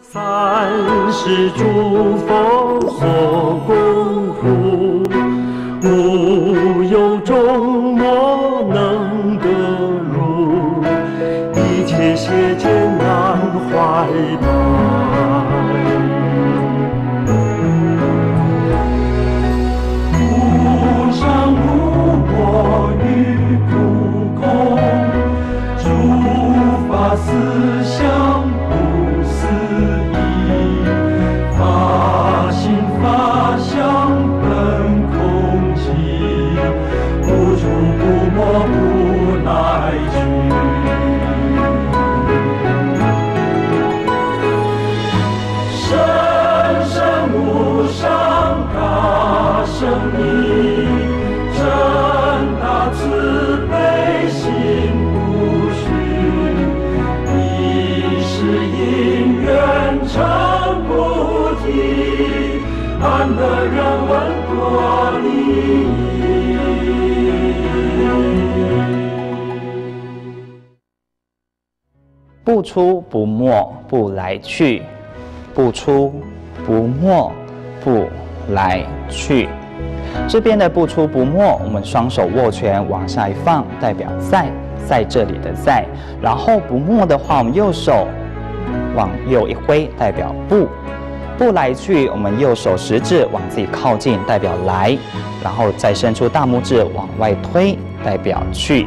三世诸佛所供护，无有众魔能得入，一切邪见难怀拜。无上无我与不空，诸法思想生生无上大圣意，真大慈悲心不虚，一世因缘成菩提，安得人闻多利不出不没不来去，不出不没不来去。这边的不出不没，我们双手握拳往下一放，代表在，在这里的在。然后不没的话，我们右手往右一挥，代表不。不来去，我们右手食指往自己靠近，代表来。然后再伸出大拇指往外推，代表去。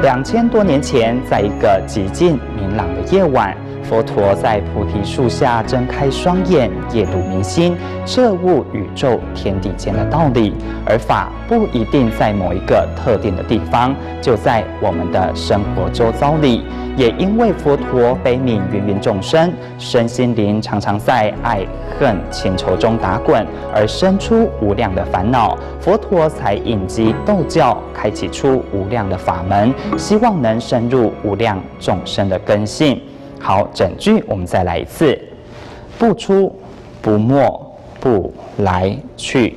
两千多年前，在一个极尽明朗的夜晚，佛陀在菩提树下睁开双眼，夜读明心，彻悟宇宙天地间的道理。而法不一定在某一个特定的地方，就在我们的生活周遭里。也因为佛陀悲悯芸芸众生，身心灵常常在爱恨情仇中打滚，而生出无量的烦恼，佛陀才引机斗教，开启出无量的法门，希望能深入无量众生的根性。好，整句我们再来一次：不出不没不来去。